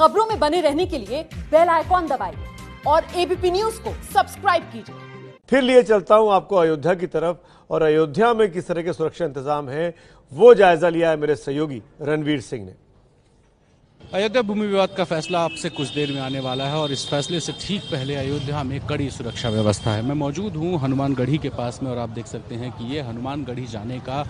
खबरों में बने रहने के लिए बेल आइकॉन दबाइए और एबीपी न्यूज़ को सब्सक्राइब कीजिए। फिर लिए चलता हूँ आपको अयोध्या की तरफ़ और अयोध्या में किस तरह के सुरक्षा इंतज़ाम है वो जायजा लिया है मेरे सहयोगी रणवीर सिंह ने। अयोध्या भूमि विवाद का फैसला आपसे कुछ देर में आने वाला है और इस फैसले से ठीक पहले अयोध्या में कड़ी सुरक्षा व्यवस्था है। मैं मौजूद हूँ हनुमानगढ़ी के पास में और आप देख सकते हैं कि ये हनुमानगढ़ी जाने का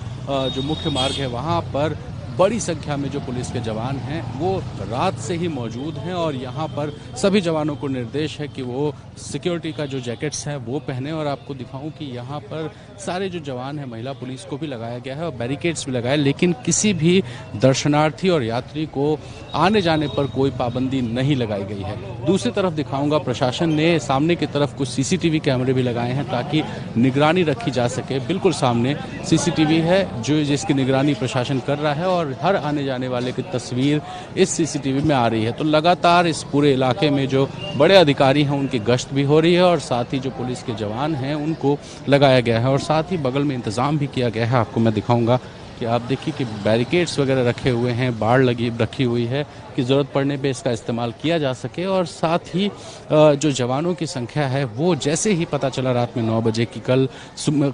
जो मुख्य मार्ग है वहाँ पर बड़ी संख्या में जो पुलिस के जवान हैं, वो रात से ही मौजूद हैं और यहाँ पर सभी जवानों को निर्देश है कि वो सिक्योरिटी का जो जैकेट्स हैं, वो पहने और आपको दिखाऊँ कि यहाँ पर सारे जो जवान हैं, महिला पुलिस को भी लगाया गया है और बैरिकेड्स भी लगाए, लेकिन किसी भी दर्शनार्थी और यात्री को आने जाने पर कोई पाबंदी नहीं लगाई गई है। दूसरी तरफ़ दिखाऊँगा, प्रशासन ने सामने की तरफ़ कुछ सीसीटीवी कैमरे भी लगाए हैं ताकि निगरानी रखी जा सके। बिल्कुल सामने सीसीटीवी है, जो जिसकी निगरानी प्रशासन कर रहा है और हर आने जाने वाले की तस्वीर इस सीसीटीवी में आ रही है। तो लगातार इस पूरे इलाके में जो बड़े अधिकारी हैं, उनकी गश्त भी हो रही है और साथ ही जो पुलिस के जवान हैं, उनको लगाया गया है और साथ ही बगल में इंतज़ाम भी किया गया है। आपको मैं दिखाऊँगा। कि आप देखिए कि बैरिकेड्स वगैरह रखे हुए हैं, बाढ़ लगी, रखी हुई है कि ज़रूरत पड़ने पे इसका इस्तेमाल किया जा सके और साथ ही जो जवानों की संख्या है, वो जैसे ही पता चला रात में नौ बजे की कल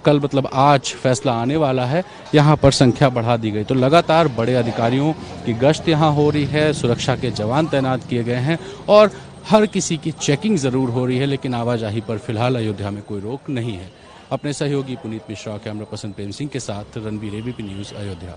कल मतलब आज फैसला आने वाला है, यहाँ पर संख्या बढ़ा दी गई। तो लगातार बड़े अधिकारियों की गश्त यहाँ हो रही है, सुरक्षा के जवान तैनात किए गए हैं और हर किसी की चेकिंग ज़रूर हो रही है, लेकिन आवाजाही पर फ़िलहाल अयोध्या में कोई रोक नहीं है। अपने सहयोगी पुनीत मिश्रा कैमरा पर्सन प्रेम सिंह के साथ रणबीर एबीपी न्यूज़ अयोध्या।